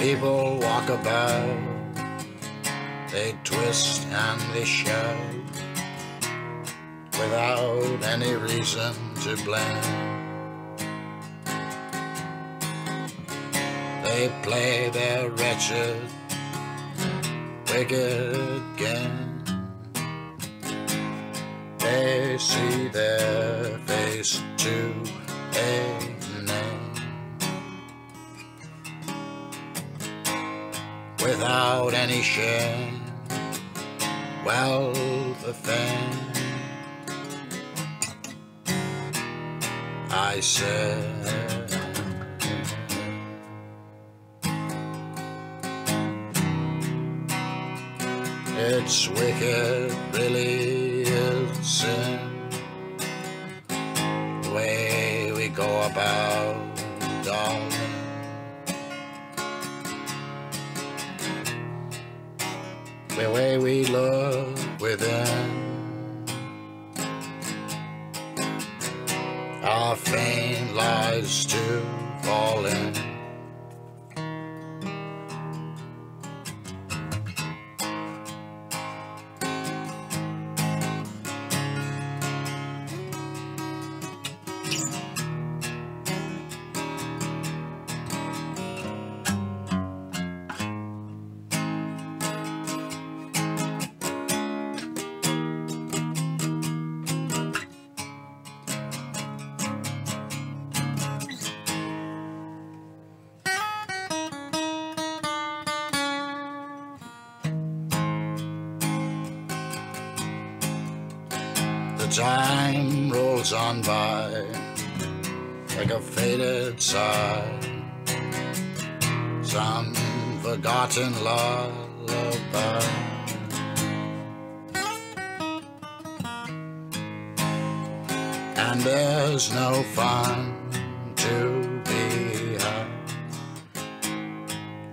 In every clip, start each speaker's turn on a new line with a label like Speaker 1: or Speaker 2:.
Speaker 1: People walk about, they twist and they shout without any reason to blame. They play their wretched, wicked game. They see their face to a Without any shame, wealth of fame. I said. It's wicked, really is sin. The way we go about, The way we look within. Our faint lies to fall in. Time rolls on by like a faded sigh. Some forgotten lullaby. And there's no fun to be had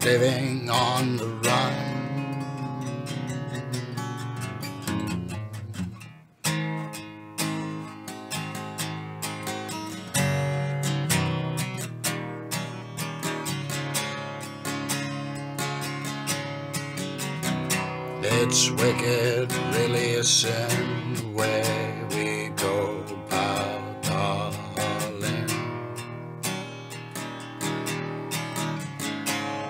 Speaker 1: living on the run. It's wicked, really a sin where we go about, darling.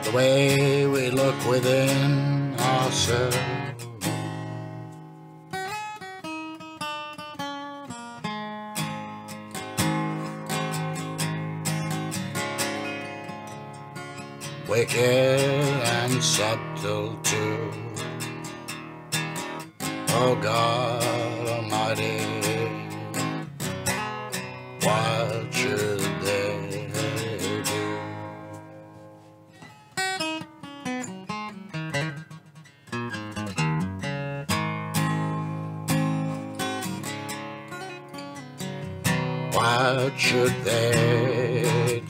Speaker 1: The way we look within ourselves. Wicked and subtle too. Oh God Almighty, what should they do? What should they